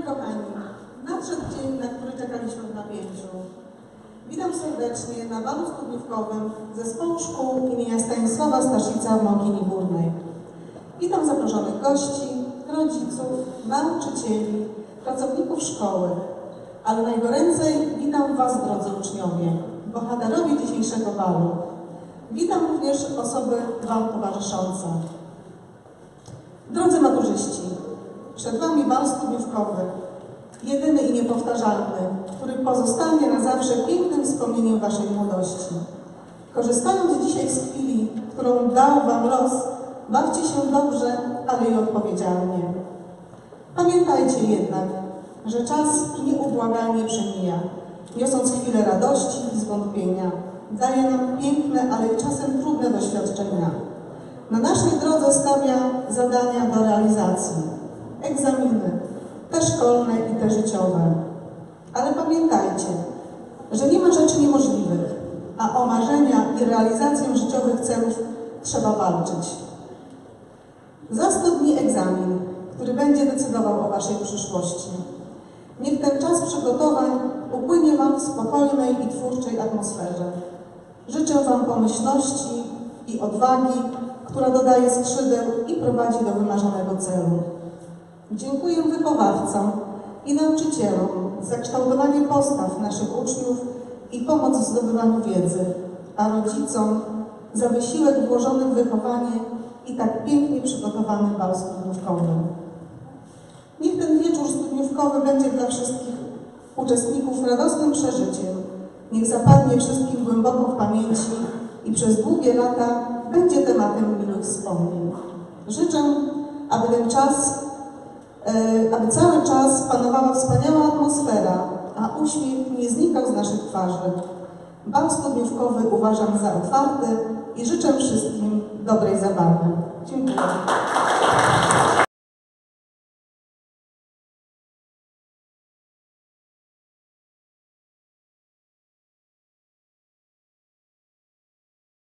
1955. Witam serdecznie na balu studniówkowym Zespołu Szkół imienia Stanisława Staszica w Mąkini Górnej. Witam zaproszonych gości, rodziców, nauczycieli, pracowników szkoły, ale najgoręcej witam Was, drodzy uczniowie, bohaterowie dzisiejszego balu. Witam również osoby Wam towarzyszące. Drodzy maturzyści, przed Wami bal studniówkowy, jedyny i niepowtarzalny, który pozostanie na zawsze pięknym wspomnieniem Waszej młodości. Korzystając dzisiaj z chwili, którą dał Wam los, bawcie się dobrze, ale i odpowiedzialnie. Pamiętajcie jednak, że czas nieubłagalnie przemija, niosąc chwilę radości i zwątpienia. Daje nam piękne, ale czasem trudne doświadczenia. Na naszej drodze stawia zadania do realizacji, egzaminy, te szkolne i te życiowe. Ale pamiętajcie, że nie ma rzeczy niemożliwych, a o marzenia i realizację życiowych celów trzeba walczyć. Za 100 dni egzamin, który będzie decydował o Waszej przyszłości. Niech ten czas przygotowań upłynie Wam w spokojnej i twórczej atmosferze. Życzę Wam pomyślności i odwagi, która dodaje skrzydeł i prowadzi do wymarzonego celu. Dziękuję wychowawcom i nauczycielom za kształtowanie postaw naszych uczniów i pomoc w zdobywaniu wiedzy, a rodzicom za wysiłek włożony w wychowanie i tak pięknie przygotowany bal studniówkowy. Niech ten wieczór studniówkowy będzie dla wszystkich uczestników radosnym przeżyciem. Niech zapadnie wszystkim głęboko w pamięci i przez długie lata będzie tematem miłych wspomnień. Życzę, aby ten czas, aby cały czas panowała wspaniała atmosfera, a uśmiech nie znikał z naszych twarzy. Bal studniówkowy uważam za otwarty i życzę wszystkim dobrej zabawy. Dziękuję.